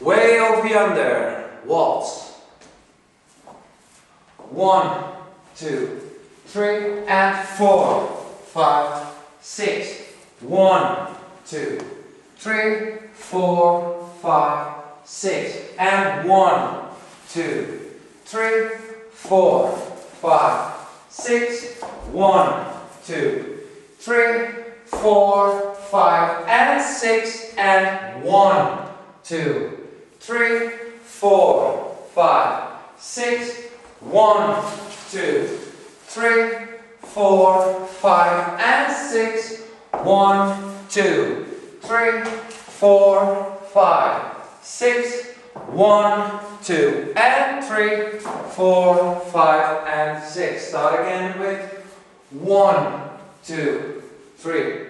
Way over yonder. Waltz. One, two, three, and four, five, six. One, two, three, four, five, six. And one, two, three, four, five, six. One, two, three, four, five, and six. And one, two, three, four, five, six. One, two, three, four, five, and six. One, two, three, four, five, six. One, two, and three, four, five, and six. Start again with one, two, three,